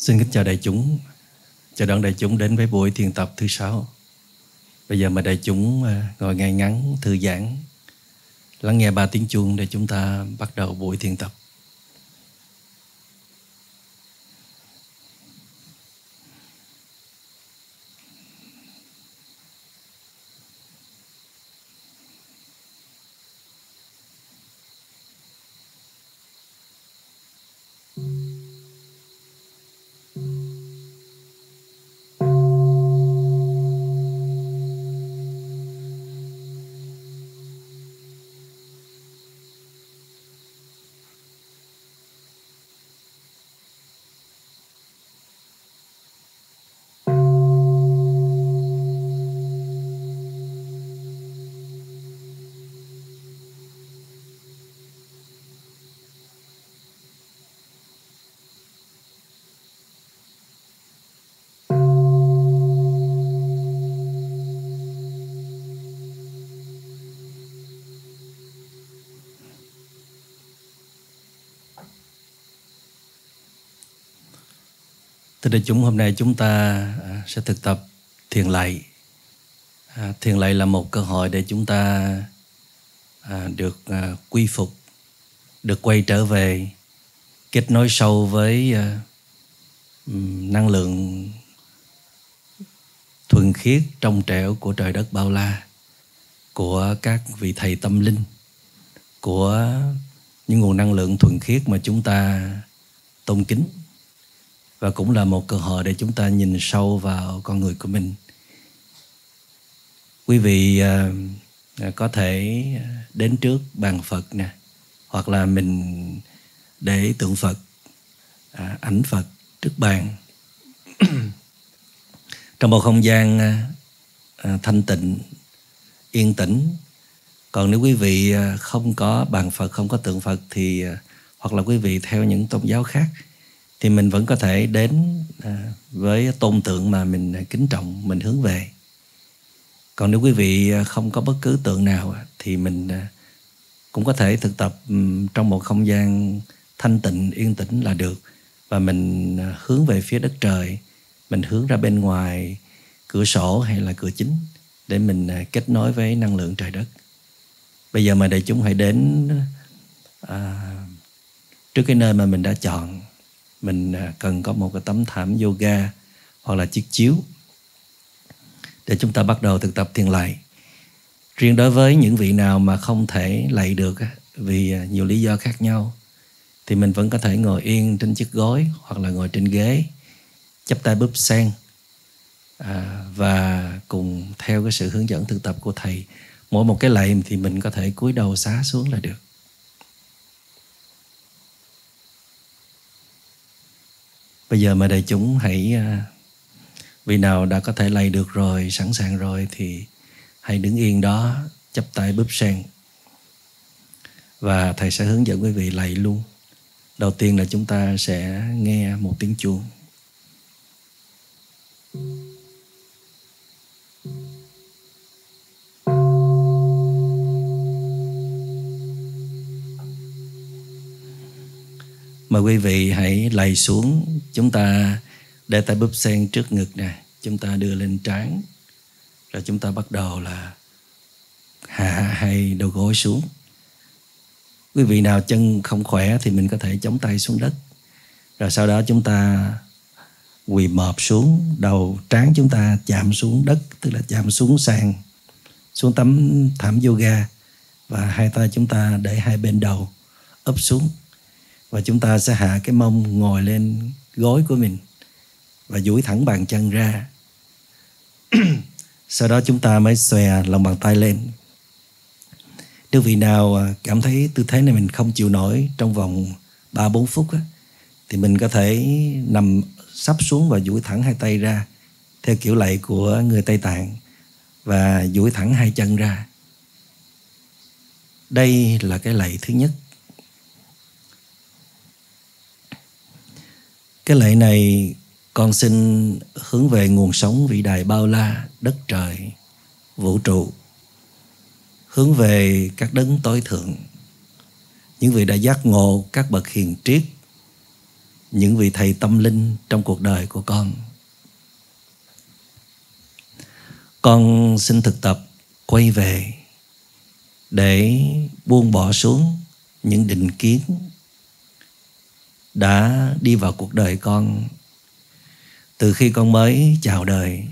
Xin kính chào đại chúng, chào đón đại chúng đến với buổi thiền tập thứ sáu. Bây giờ mà đại chúng à, ngồi ngay ngắn, thư giãn, lắng nghe ba tiếng chuông để chúng ta bắt đầu buổi thiền tập. Thưa đại chúng, hôm nay chúng ta à, sẽ thực tập thiền lạy. À, thiền lạy là một cơ hội để chúng ta à, được à, quy phục, được quay trở về, kết nối sâu với à, năng lượng thuần khiết trong trẻo của trời đất bao la, của các vị thầy tâm linh, của những nguồn năng lượng thuần khiết mà chúng ta tôn kính và cũng là một cơ hội để chúng ta nhìn sâu vào con người của mình. Quý vị uh, có thể đến trước bàn phật nè hoặc là mình để tượng phật à, ảnh phật trước bàn. Trong một không gian à, à, thanh tịnh yên tĩnh. Còn nếu quý vị không có bàn phật không có tượng phật thì hoặc là quý vị theo những tôn giáo khác thì mình vẫn có thể đến à, với tôn tượng mà mình kính trọng mình hướng về. Còn nếu quý vị à, không có bất cứ tượng nào thì mình à, cũng có thể thực tập trong một không gian thanh tịnh yên tĩnh là được. Và mình hướng về phía đất trời mình hướng ra bên ngoài cửa sổ hay là cửa chính để mình kết nối với năng lượng trời đất. Bây giờ mà đại chúng hãy đến à, trước cái nơi mà mình đã chọn mình à, cần có một cái tấm thảm yoga hoặc là chiếc chiếu để chúng ta bắt đầu thực tập thiền lạy riêng đối với những vị nào mà không thể lạy được vì à, nhiều lý do khác nhau thì mình vẫn có thể ngồi yên trên chiếc gối hoặc là ngồi trên ghế chắp tay búp sen à, và cùng theo cái sự hướng dẫn thực tập của thầy. Mỗi một cái lạy thì mình có thể cúi đầu xá xuống là được. Bây giờ mà đại chúng hãy à, vị nào đã có thể lay được rồi, sẵn sàng rồi thì hãy đứng yên đó, chắp tay búp sen. Và thầy sẽ hướng dẫn quý vị lạy luôn. Đầu tiên là chúng ta sẽ nghe một tiếng chuông. Mời quý vị hãy lạy xuống, chúng ta để tay búp sen trước ngực nè, chúng ta đưa lên trán. Rồi chúng ta bắt đầu là hạ hai đầu gối xuống. Quý vị nào chân không khỏe thì mình có thể chống tay xuống đất. Rồi sau đó chúng ta quỳ mọp xuống, đầu trán chúng ta chạm xuống đất, tức là chạm xuống sàn, xuống tấm thảm yoga. Và hai tay chúng ta để hai bên đầu ấp xuống và chúng ta sẽ hạ cái mông ngồi lên gối của mình và duỗi thẳng bàn chân ra sau đó chúng ta mới xòe lòng bàn tay lên nếu vị nào à, cảm thấy tư thế này mình không chịu nổi trong vòng 3-4 phút á, thì mình có thể nằm sắp xuống và duỗi thẳng hai tay ra theo kiểu lạy của người Tây Tạng và duỗi thẳng hai chân ra. Đây là cái lạy thứ nhất. Cái lệ này con xin hướng về nguồn sống vĩ đại bao la, đất trời, vũ trụ. Hướng về các đấng tối thượng, những vị đã giác ngộ các bậc hiền triết, những vị thầy tâm linh trong cuộc đời của con con xin thực tập quay về để buông bỏ xuống những định kiến đã đi vào cuộc đời con. Từ khi con mới chào đời,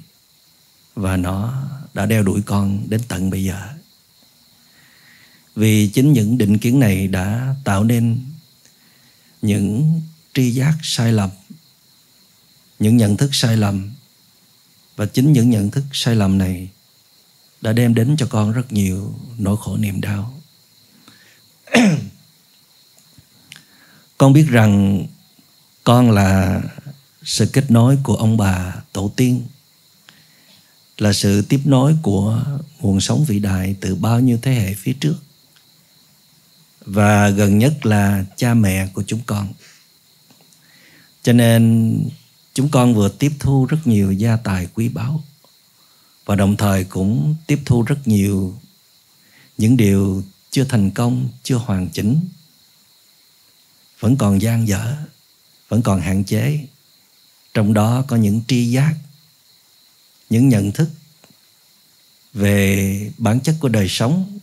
và nó đã đeo đuổi con đến tận bây giờ. Vì chính những định kiến này đã tạo nên những tri giác sai lầm, những nhận thức sai lầm, và chính những nhận thức sai lầm này đã đem đến cho con rất nhiều nỗi khổ niềm đau. con biết rằng con là sự kết nối của ông bà tổ tiên, là sự tiếp nối của nguồn sống vĩ đại từ bao nhiêu thế hệ phía trước, và gần nhất là cha mẹ của chúng con. Cho nên chúng con vừa tiếp thu rất nhiều gia tài quý báu, và đồng thời cũng tiếp thu rất nhiều những điều chưa thành công, chưa hoàn chỉnh vẫn còn gian dở, vẫn còn hạn chế. Trong đó có những tri giác, những nhận thức về bản chất của đời sống,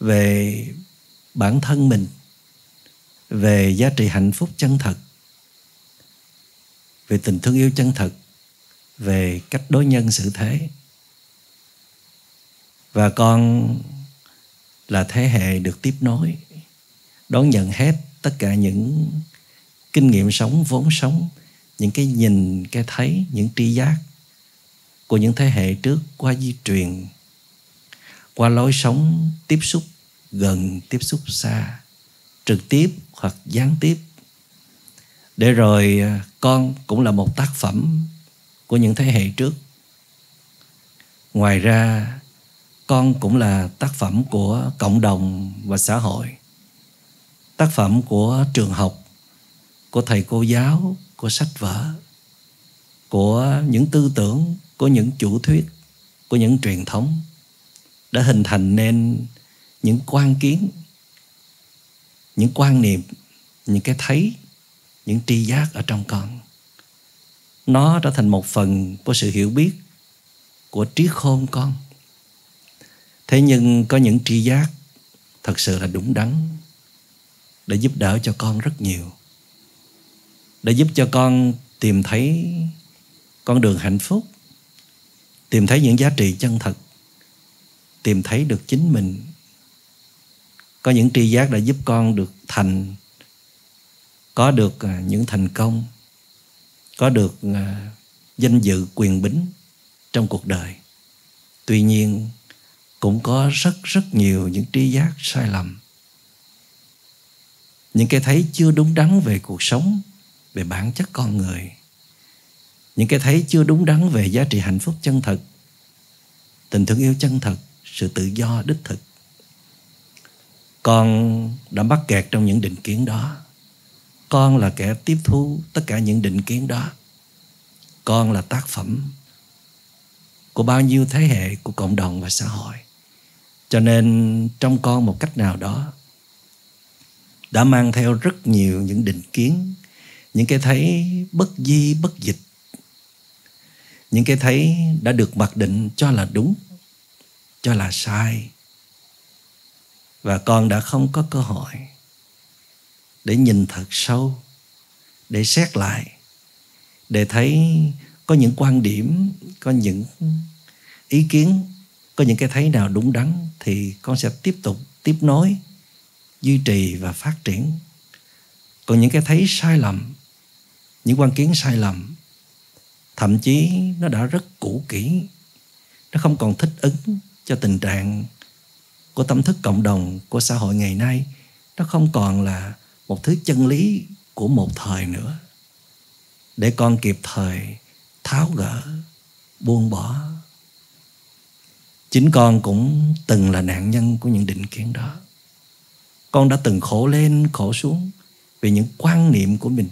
về bản thân mình, về giá trị hạnh phúc chân thật, về tình thương yêu chân thật, về cách đối nhân xử thế. Và con là thế hệ được tiếp nối, đón nhận hết tất cả những kinh nghiệm sống, vốn sống, những cái nhìn, cái thấy, những tri giác của những thế hệ trước qua di truyền, qua lối sống tiếp xúc gần, tiếp xúc xa, trực tiếp hoặc gián tiếp. Để rồi à, con cũng là một tác phẩm của những thế hệ trước. Ngoài ra, con cũng là tác phẩm của cộng đồng và xã hội tác phẩm của trường học, của thầy cô giáo, của sách vở, của những tư tưởng, của những chủ thuyết, của những truyền thống đã hình thành nên những quan kiến, những quan niệm, những cái thấy, những tri giác ở trong con. Nó trở thành một phần của sự hiểu biết của trí khôn con. Thế nhưng có những tri giác thật sự là đúng đắn đã giúp đỡ cho con rất nhiều, đã giúp cho con tìm thấy con đường hạnh phúc, tìm thấy những giá trị chân thật, tìm thấy được chính mình. Có những tri giác đã giúp con được thành, có được à, những thành công, có được à, danh dự quyền bính trong cuộc đời. Tuy nhiên, cũng có rất rất nhiều những tri giác sai lầm những cái thấy chưa đúng đắn về cuộc sống, về bản chất con người. Những cái thấy chưa đúng đắn về giá trị hạnh phúc chân thật. Tình thương yêu chân thật, sự tự do đích thực. Con đã mắc kẹt trong những định kiến đó. Con là kẻ tiếp thu tất cả những định kiến đó. Con là tác phẩm của bao nhiêu thế hệ của cộng đồng và xã hội. Cho nên trong con một cách nào đó đã mang theo rất nhiều những định kiến, những cái thấy bất di, bất dịch, những cái thấy đã được mặc định cho là đúng, cho là sai. Và con đã không có cơ hội để nhìn thật sâu, để xét lại, để thấy có những quan điểm, có những ý kiến, có những cái thấy nào đúng đắn thì con sẽ tiếp tục tiếp nối duy trì và phát triển. Còn những cái thấy sai lầm, những quan kiến sai lầm, thậm chí nó đã rất cũ kỹ, nó không còn thích ứng cho tình trạng của tâm thức cộng đồng, của xã hội ngày nay. Nó không còn là một thứ chân lý của một thời nữa. Để con kịp thời tháo gỡ, buông bỏ. Chính con cũng từng là nạn nhân của những định kiến đó con đã từng khổ lên, khổ xuống vì những quan niệm của mình.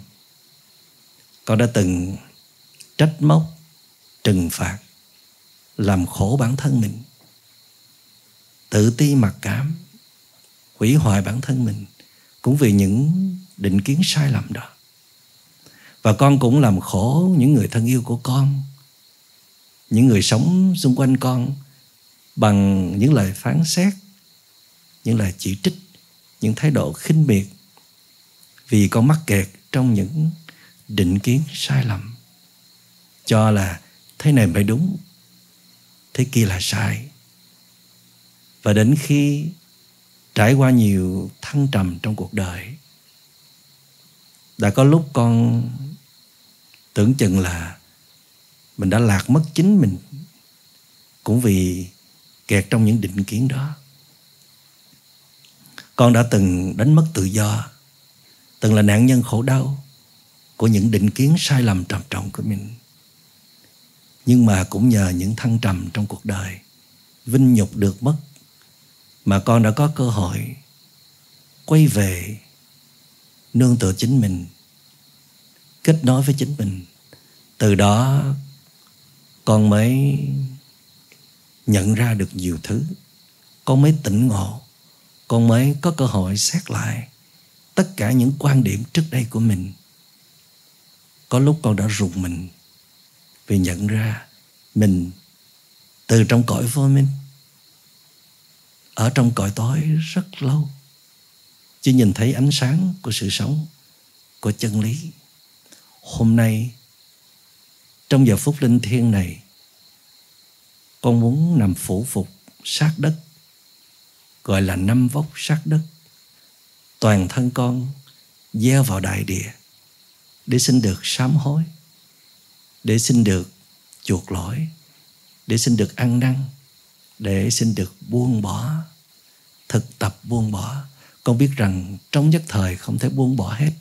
Con đã từng trách móc, trừng phạt, làm khổ bản thân mình, tự ti mặc cảm, hủy hoại bản thân mình cũng vì những định kiến sai lầm đó. Và con cũng làm khổ những người thân yêu của con, những người sống xung quanh con bằng những lời phán xét, những lời chỉ trích những thái độ khinh miệt vì con mắc kẹt trong những định kiến sai lầm. Cho là thế này mới đúng, thế kia là sai. Và đến khi trải qua nhiều thăng trầm trong cuộc đời, đã có lúc con tưởng chừng là mình đã lạc mất chính mình cũng vì kẹt trong những định kiến đó con đã từng đánh mất tự do, từng là nạn nhân khổ đau của những định kiến sai lầm trầm trọng của mình. Nhưng mà cũng nhờ những thăng trầm trong cuộc đời, vinh nhục được mất, mà con đã có cơ hội quay về nương tựa chính mình, kết nối với chính mình. Từ đó, con mới nhận ra được nhiều thứ, con mới tỉnh ngộ con mới có cơ hội xét lại tất cả những quan điểm trước đây của mình. Có lúc con đã rùng mình vì nhận ra mình từ trong cõi vô minh, ở trong cõi tối rất lâu chứ nhìn thấy ánh sáng của sự sống, của chân lý. Hôm nay, trong giờ phút linh thiêng này, con muốn nằm phủ phục sát đất gọi là năm vóc sát đất. Toàn thân con gieo vào đại địa để xin được sám hối, để xin được chuộc lỗi, để xin được ăn năn, để xin được buông bỏ, thực tập buông bỏ. Con biết rằng trong nhất thời không thể buông bỏ hết,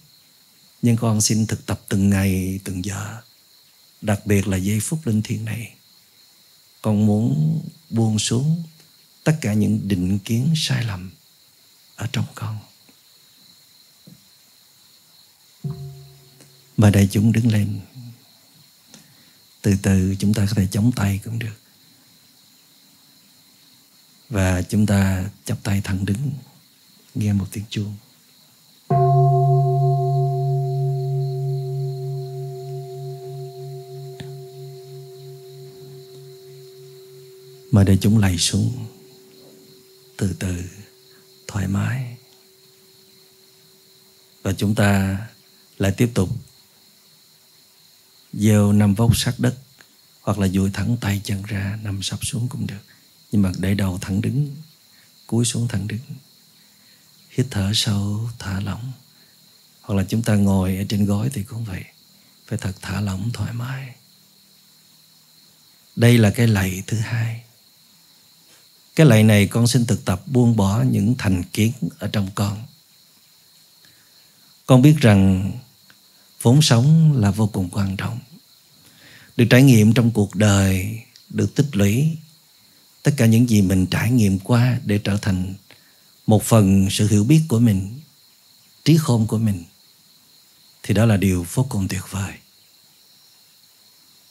nhưng con xin thực tập từng ngày, từng giờ, đặc biệt là giây phút linh thiêng này. Con muốn buông xuống tất cả những định kiến sai lầm ở trong con. Và đại chúng đứng lên. Từ từ chúng ta có thể chống tay cũng được. Và chúng ta chắp tay thẳng đứng, nghe một tiếng chuông. Mời để chúng lạy xuống từ từ, thoải mái. Và chúng ta lại tiếp tục gieo năm vóc sát đất, hoặc là duỗi thẳng tay chân ra nằm sắp xuống cũng được. Nhưng mà để đầu thẳng đứng, cúi xuống thẳng đứng. Hít thở sâu, thả lỏng. Hoặc là chúng ta ngồi ở trên gối thì cũng vậy. Phải thật thả lỏng, thoải mái. Đây là cái lạy thứ hai cái lạy này con xin thực tập buông bỏ những thành kiến ở trong con. Con biết rằng vốn sống là vô cùng quan trọng. Được trải nghiệm trong cuộc đời, được tích lũy, tất cả những gì mình trải nghiệm qua để trở thành một phần sự hiểu biết của mình, trí khôn của mình, thì đó là điều vô cùng tuyệt vời.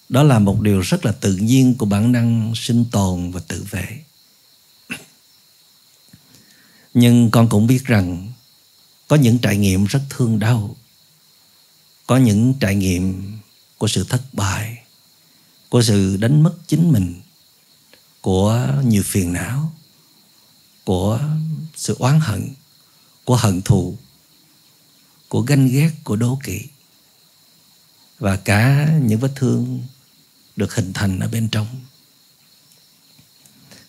Đó là một điều rất là tự nhiên của bản năng sinh tồn và tự vệ nhưng con cũng biết rằng có những trải nghiệm rất thương đau. Có những trải nghiệm của sự thất bại, của sự đánh mất chính mình, của nhiều phiền não, của sự oán hận, của hận thù, của ganh ghét, của đố kỵ. Và cả những vết thương được hình thành ở bên trong.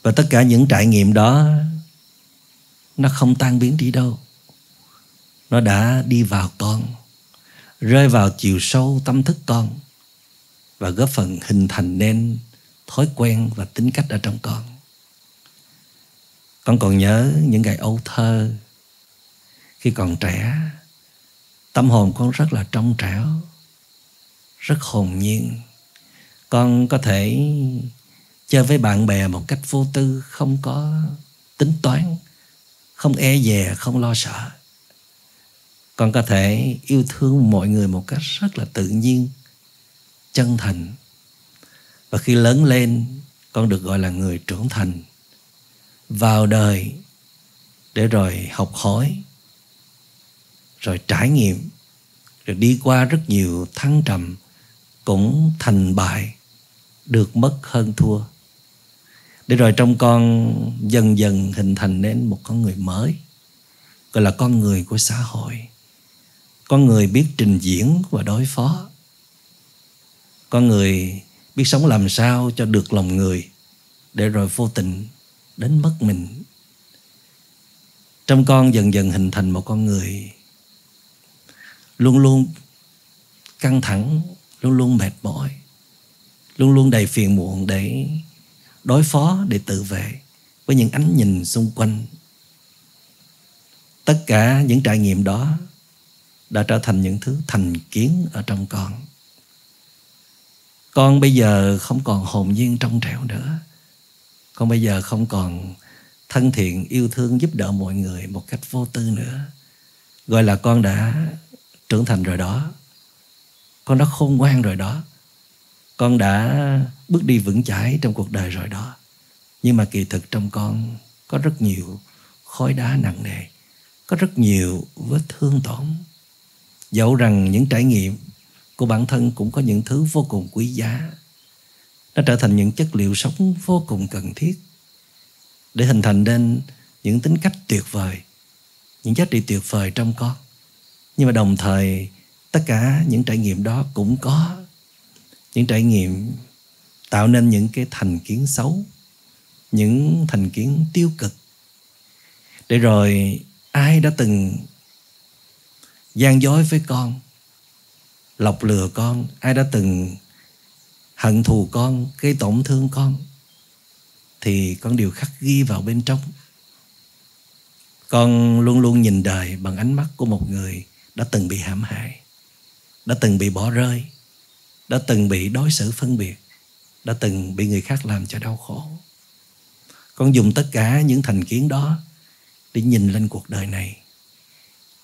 Và tất cả những trải nghiệm đó nó không tan biến đi đâu. Nó đã đi vào con, rơi vào chiều sâu tâm thức con, và góp phần hình thành nên thói quen và tính cách ở trong con. Con còn nhớ những ngày âu thơ. Khi còn trẻ, tâm hồn con rất là trong trẻo, rất hồn nhiên. Con có thể chơi với bạn bè một cách vô tư, không có tính toán không e dè, không lo sợ. Con có thể yêu thương mọi người một cách rất là tự nhiên, chân thành. Và khi lớn lên, con được gọi là người trưởng thành. Vào đời, để rồi học hỏi, rồi trải nghiệm, rồi đi qua rất nhiều thăng trầm, cũng thành bại, được mất hơn thua để rồi trong con dần dần hình thành nên một con người mới, gọi là con người của xã hội. Con người biết trình diễn và đối phó. Con người biết sống làm sao cho được lòng người, để rồi vô tình đến mất mình. Trong con dần dần hình thành một con người luôn luôn căng thẳng, luôn luôn mệt mỏi, luôn luôn đầy phiền muộn để đối phó để tự vệ với những ánh nhìn xung quanh. Tất cả những trải nghiệm đó đã trở thành những thứ thành kiến ở trong con. Con bây giờ không còn hồn nhiên trong trẻo nữa. Con bây giờ không còn thân thiện, yêu thương, giúp đỡ mọi người một cách vô tư nữa. Gọi là con đã trưởng thành rồi đó. Con đã khôn ngoan rồi đó con đã bước đi vững chãi trong cuộc đời rồi đó. Nhưng mà kỳ thực trong con có rất nhiều khối đá nặng nề, có rất nhiều vết thương tổn. Dẫu rằng những trải nghiệm của bản thân cũng có những thứ vô cùng quý giá, nó trở thành những chất liệu sống vô cùng cần thiết để hình thành nên những tính cách tuyệt vời, những giá trị tuyệt vời trong con. Nhưng mà đồng thời, tất cả những trải nghiệm đó cũng có những trải nghiệm tạo nên những cái thành kiến xấu, những thành kiến tiêu cực. Để rồi ai đã từng gian dối với con, lọc lừa con, ai đã từng hận thù con, gây tổn thương con, thì con đều khắc ghi vào bên trong. Con luôn luôn nhìn đời bằng ánh mắt của một người đã từng bị hãm hại, đã từng bị bỏ rơi đã từng bị đối xử phân biệt đã từng bị người khác làm cho đau khổ. Con dùng tất cả những thành kiến đó để nhìn lên cuộc đời này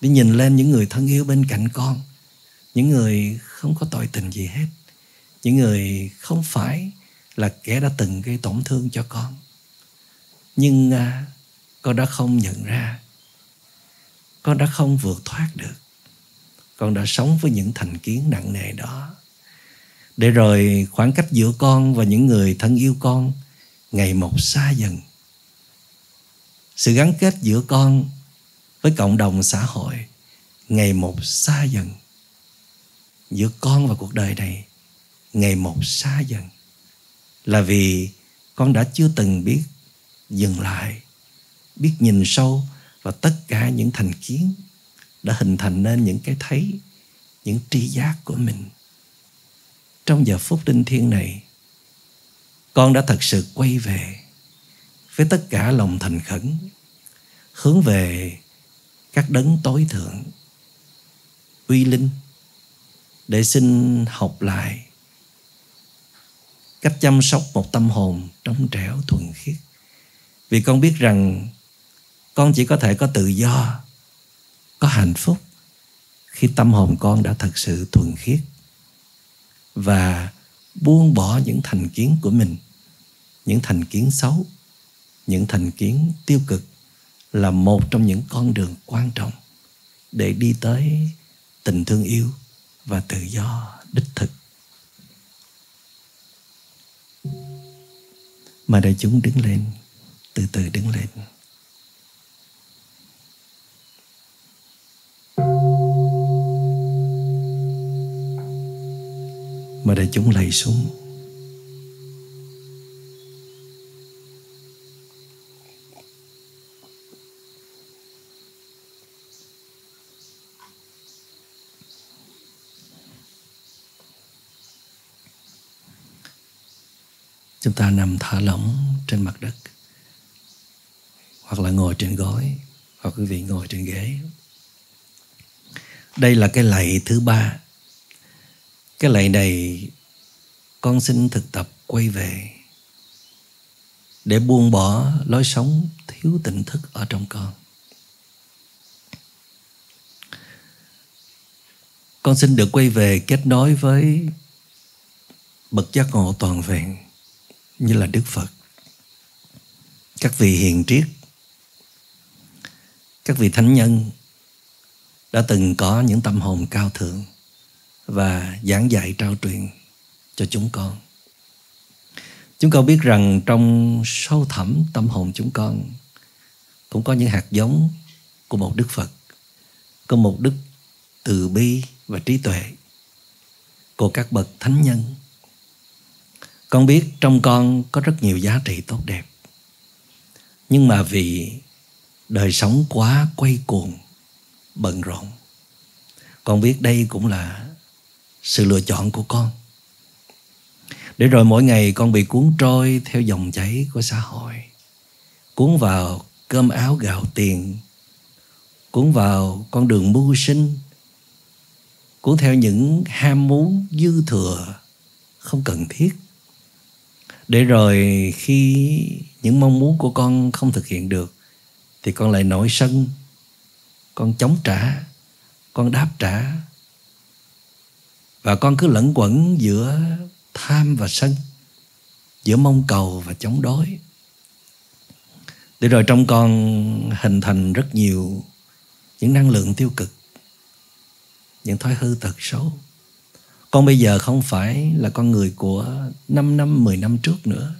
để nhìn lên những người thân yêu bên cạnh con những người không có tội tình gì hết những người không phải là kẻ đã từng gây tổn thương cho con. Nhưng à, con đã không nhận ra con đã không vượt thoát được. Con đã sống với những thành kiến nặng nề đó để rồi khoảng cách giữa con và những người thân yêu con, ngày một xa dần. Sự gắn kết giữa con với cộng đồng xã hội, ngày một xa dần. Giữa con và cuộc đời này, ngày một xa dần. Là vì con đã chưa từng biết dừng lại, biết nhìn sâu và tất cả những thành kiến đã hình thành nên những cái thấy, những tri giác của mình trong giờ phút linh thiêng này, con đã thật sự quay về với tất cả lòng thành khẩn, hướng về các đấng tối thượng, uy linh, để xin học lại cách chăm sóc một tâm hồn trong trẻo thuần khiết. Vì con biết rằng con chỉ có thể có tự do, có hạnh phúc khi tâm hồn con đã thật sự thuần khiết và buông bỏ những thành kiến của mình, những thành kiến xấu, những thành kiến tiêu cực là một trong những con đường quan trọng để đi tới tình thương yêu và tự do đích thực. Mà đại chúng đứng lên, từ từ đứng lên. Mà đại chúng lạy xuống. Chúng ta nằm thả lỏng trên mặt đất, hoặc là ngồi trên gối, hoặc quý vị ngồi trên ghế. Đây là cái lạy thứ ba cái lạy này con xin thực tập quay về để buông bỏ lối sống thiếu tỉnh thức ở trong con. Con xin được quay về kết nối với bậc giác ngộ toàn vẹn như là Đức Phật. Các vị hiền triết, các vị thánh nhân đã từng có những tâm hồn cao thượng và giảng dạy trao truyền cho chúng con. Chúng con biết rằng trong sâu thẳm tâm hồn chúng con cũng có những hạt giống của một Đức Phật, có một đức từ bi và trí tuệ của các bậc thánh nhân. Con biết trong con có rất nhiều giá trị tốt đẹp. Nhưng mà vì đời sống quá quay cuồng, bận rộn. Con biết đây cũng là sự lựa chọn của con. Để rồi mỗi ngày con bị cuốn trôi theo dòng chảy của xã hội. Cuốn vào cơm áo gạo tiền. Cuốn vào con đường mưu sinh. Cuốn theo những ham muốn dư thừa không cần thiết. Để rồi khi những mong muốn của con không thực hiện được, thì con lại nổi sân, con chống trả, con đáp trả và con cứ lẫn quẩn giữa tham và sân giữa mong cầu và chống đối để rồi trong con hình thành rất nhiều những năng lượng tiêu cực những thói hư tật xấu con bây giờ không phải là con người của 5 năm, 10 năm trước nữa.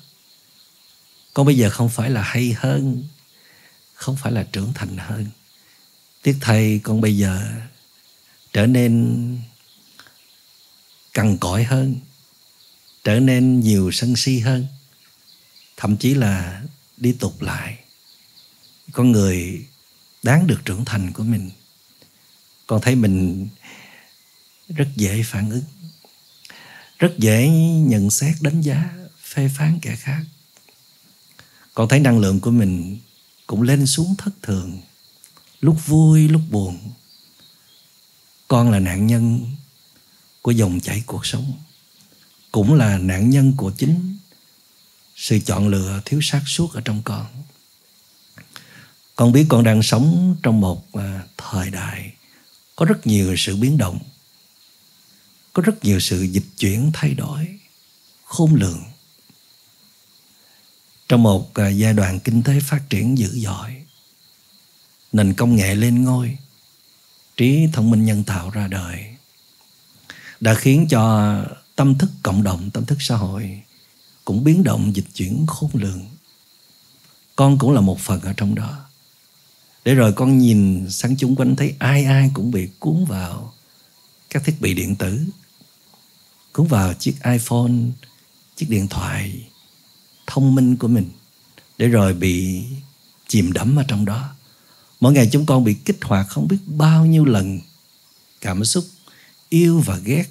Con bây giờ không phải là hay hơn, không phải là trưởng thành hơn. Tiếc thầy con bây giờ trở nên cằn cõi hơn, trở nên nhiều sân si hơn, thậm chí là đi tục lại. Con người đáng được trưởng thành của mình. Con thấy mình rất dễ phản ứng, rất dễ nhận xét đánh giá, phê phán kẻ khác. Con thấy năng lượng của mình cũng lên xuống thất thường lúc vui lúc buồn con là nạn nhân của dòng chảy cuộc sống, cũng là nạn nhân của chính sự chọn lựa thiếu sát suốt ở trong con. Con biết con đang sống trong một à, thời đại có rất nhiều sự biến động, có rất nhiều sự dịch chuyển thay đổi, khôn lường. Trong một à, giai đoạn kinh tế phát triển dữ dội, nền công nghệ lên ngôi, trí thông minh nhân tạo ra đời đã khiến cho tâm thức cộng đồng, tâm thức xã hội cũng biến động, dịch chuyển khôn lường. Con cũng là một phần ở trong đó. Để rồi con nhìn sáng chúng quanh thấy ai ai cũng bị cuốn vào các thiết bị điện tử, cuốn vào chiếc iphone, chiếc điện thoại thông minh của mình, để rồi bị chìm đắm ở trong đó. Mỗi ngày chúng con bị kích hoạt không biết bao nhiêu lần cảm xúc yêu và ghét,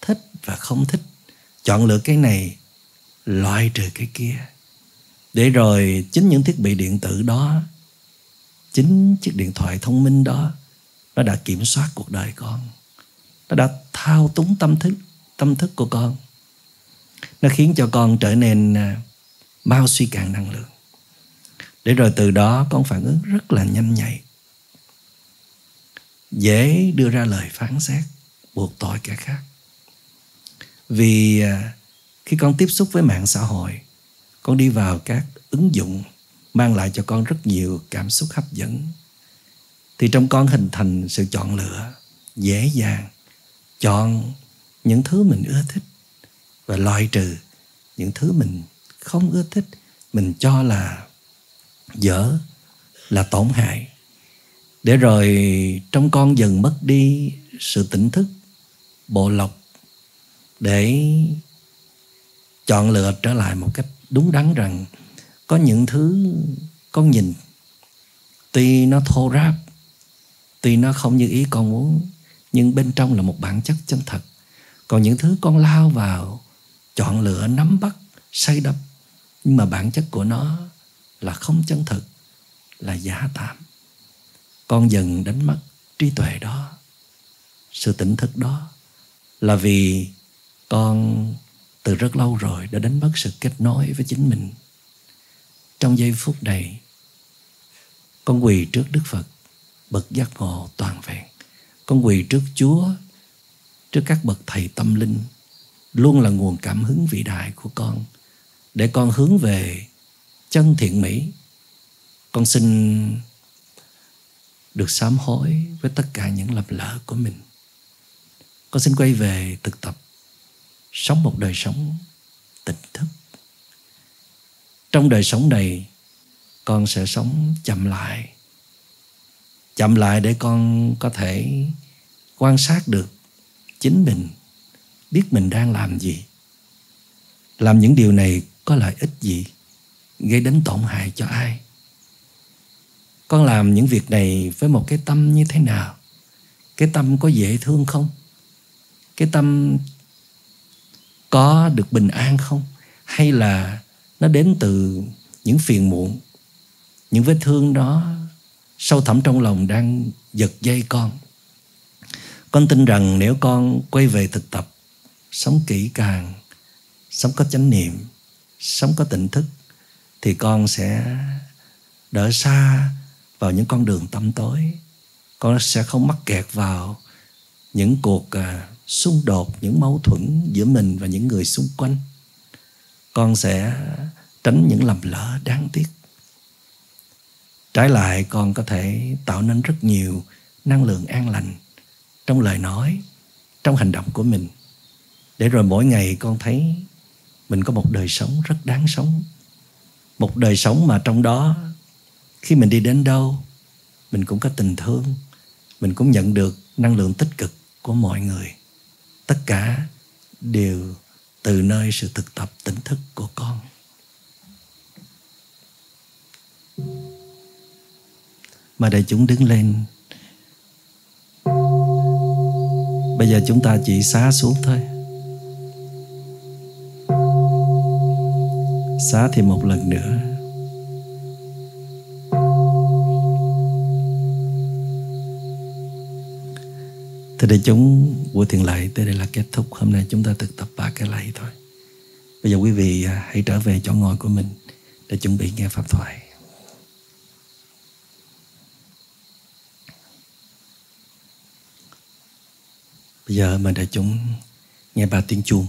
thích và không thích. Chọn lựa cái này, loại trừ cái kia. Để rồi chính những thiết bị điện tử đó, chính chiếc điện thoại thông minh đó, nó đã kiểm soát cuộc đời con. Nó đã thao túng tâm thức tâm thức của con. Nó khiến cho con trở nên à, bao mau suy cạn năng lượng. Để rồi từ đó con phản ứng rất là nhanh nhạy, dễ đưa ra lời phán xét buộc tội kẻ khác. Vì à, khi con tiếp xúc với mạng xã hội, con đi vào các ứng dụng mang lại cho con rất nhiều cảm xúc hấp dẫn. Thì trong con hình thành sự chọn lựa dễ dàng, chọn những thứ mình ưa thích và loại trừ những thứ mình không ưa thích, mình cho là dở, là tổn hại. Để rồi trong con dần mất đi sự tỉnh thức bộ lọc để chọn lựa trở lại một cách đúng đắn rằng có những thứ con nhìn. Tuy nó thô ráp, tuy nó không như ý con muốn, nhưng bên trong là một bản chất chân thật. Còn những thứ con lao vào, chọn lựa, nắm bắt, say đắm, nhưng mà bản chất của nó là không chân thực, là giả tạm con dần đánh mất trí tuệ đó, sự tỉnh thức đó là vì con từ rất lâu rồi đã đánh mất sự kết nối với chính mình. Trong giây phút này, con quỳ trước đức phật, bậc giác ngộ toàn vẹn. Con quỳ trước chúa, trước các bậc thầy tâm linh, luôn là nguồn cảm hứng vĩ đại của con. Để con hướng về chân thiện mỹ, con xin được sám hối với tất cả những lầm lỡ của mình con xin quay về thực tập sống một đời sống tỉnh thức. Trong đời sống này, con sẽ sống chậm lại. Chậm lại để con có thể quan sát được chính mình, biết mình đang làm gì. Làm những điều này có lợi ích gì, gây đến tổn hại cho ai? Con làm những việc này với một cái tâm như thế nào? Cái tâm có dễ thương không? Cái tâm có được bình an không? Hay là nó đến từ những phiền muộn những vết thương đó sâu thẳm trong lòng đang giật dây con? Con tin rằng nếu con quay về thực tập sống kỹ càng sống có chánh niệm sống có tỉnh thức thì con sẽ đỡ xa vào những con đường tâm tối. Con sẽ không mắc kẹt vào những cuộc uh, xung đột những mâu thuẫn giữa mình và những người xung quanh. Con sẽ tránh những lầm lỡ đáng tiếc. Trái lại, con có thể tạo nên rất nhiều năng lượng an lành trong lời nói, trong hành động của mình. Để rồi mỗi ngày con thấy mình có một đời sống rất đáng sống. Một đời sống mà trong đó, khi mình đi đến đâu, mình cũng có tình thương. Mình cũng nhận được năng lượng tích cực của mọi người tất cả đều từ nơi sự thực tập tỉnh thức của con. Mà để chúng đứng lên, bây giờ chúng ta chỉ xá xuống thôi. Xá thì một lần nữa. Thế để chúng, buổi thiền lạy tới đây là kết thúc. Hôm nay chúng ta thực tập ba cái lạy thôi. Bây giờ quý vị à, hãy trở về chỗ ngồi của mình Để chuẩn bị nghe Pháp thoại. Bây giờ mình để chúng nghe ba tiếng chuông.